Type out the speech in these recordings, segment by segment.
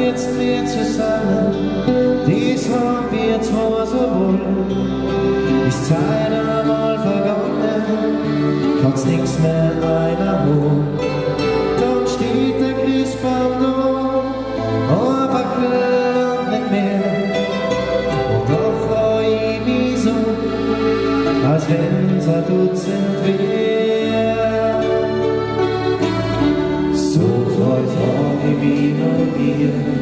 jetzt wir zusammen, dies haben wir zwar so wohl. Ist Zeit einmal vergangen, kann's nix mehr einer holen. Dann steht der Christbaum da, Backel und nicht mehr. Und da freu ich mich so, als wenn's ein Dutzend wär. So freut ich mich you.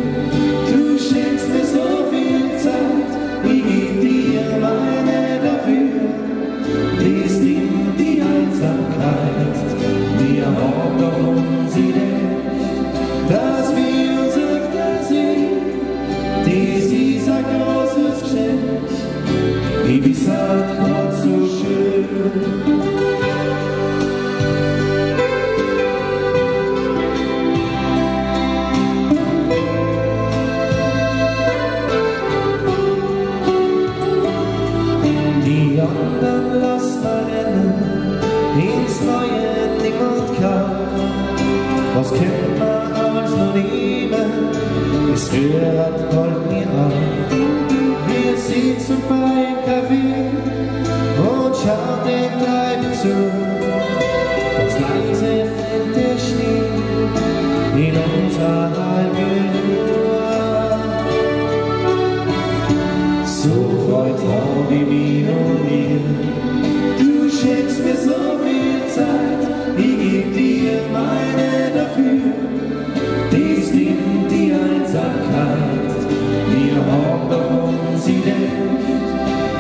Was kennt man als nur nehmen, es hört bald nie auf. Wir sitzen bei Kaffee und schauen den Treiben zu. Ganz leise fällt der Schnee in unser Halbjahr. So freut hab ich mich noch nie. Du schenkst mir so viel Zeit, ich geb dir meine doch uns Recht,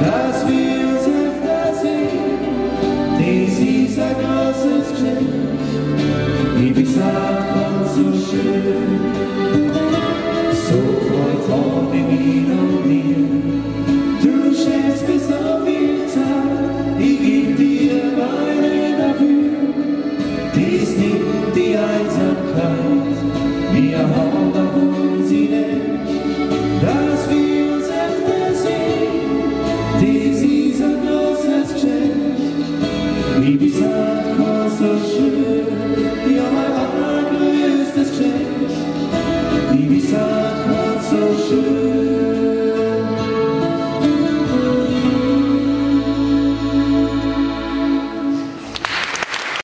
dass wir uns öfter sehen. Dies ist ein großes Geschenk, bin ganz so schön. So freut hab ich mich noch nie. Du schenkst mir so viel Zeit, ich geb dir meine dafür. Dies nimmt die Einsamkeit,